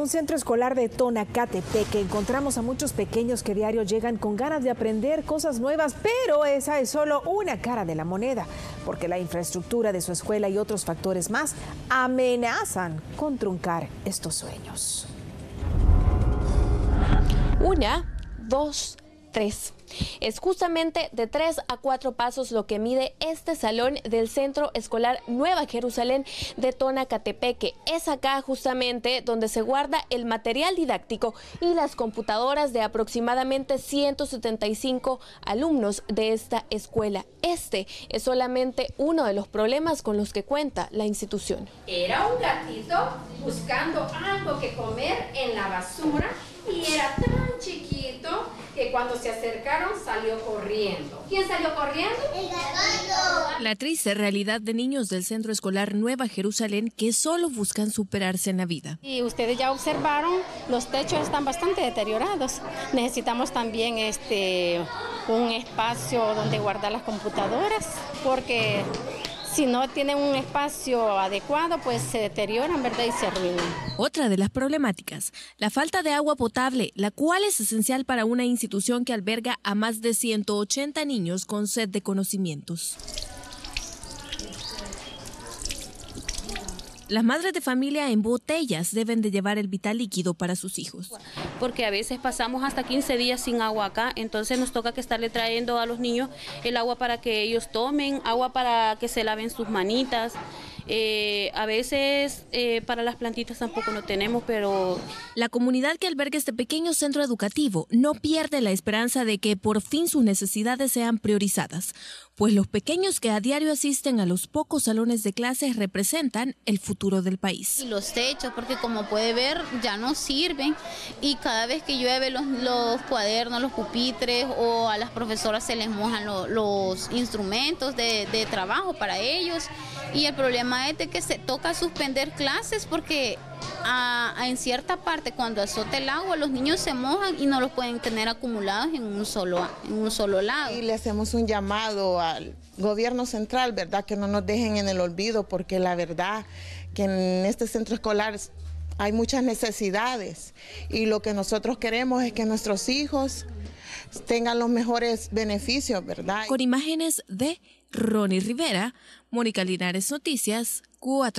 Un centro escolar de que encontramos a muchos pequeños que diario llegan con ganas de aprender cosas nuevas, pero esa es solo una cara de la moneda, porque la infraestructura de su escuela y otros factores más amenazan con truncar estos sueños. Una, dos, Es justamente de tres a cuatro pasos lo que mide este salón del Centro Escolar Nueva Jerusalén de Tonacatepeque. Es acá justamente donde se guarda el material didáctico y las computadoras de aproximadamente 175 alumnos de esta escuela. Este es solamente uno de los problemas con los que cuenta la institución. Era un gatito buscando algo que comer en la basura y era tan que cuando se acercaron salió corriendo. ¿Quién salió corriendo? El gatito. La triste realidad de niños del centro escolar Nueva Jerusalén que solo buscan superarse en la vida. Y ustedes ya observaron, los techos están bastante deteriorados. Necesitamos también este un espacio donde guardar las computadoras porque si no tienen un espacio adecuado, pues se deterioran, ¿verdad? Y se arruinan. Otra de las problemáticas, la falta de agua potable, la cual es esencial para una institución que alberga a más de 180 niños con sed de conocimientos. Las madres de familia en botellas deben de llevar el vital líquido para sus hijos. Porque a veces pasamos hasta 15 días sin agua acá, entonces nos toca que estarle trayendo a los niños el agua para que ellos tomen, agua para que se laven sus manitas. Eh, a veces eh, para las plantitas tampoco no tenemos, pero... La comunidad que alberga este pequeño centro educativo no pierde la esperanza de que por fin sus necesidades sean priorizadas, pues los pequeños que a diario asisten a los pocos salones de clases representan el futuro del país. Y los techos, porque como puede ver, ya no sirven y cada vez que llueve los, los cuadernos, los pupitres o a las profesoras se les mojan los instrumentos de, de trabajo para ellos y el problema es de que se toca suspender clases porque en cierta parte cuando azota el agua los niños se mojan y no los pueden tener acumulados en un solo, en un solo lado. Y le hacemos un llamado al gobierno central, ¿verdad? Que no nos dejen en el olvido porque la verdad que en este centro escolar hay muchas necesidades y lo que nosotros queremos es que nuestros hijos tengan los mejores beneficios, ¿verdad? Con imágenes de Ronnie Rivera, Mónica Linares Noticias, 4.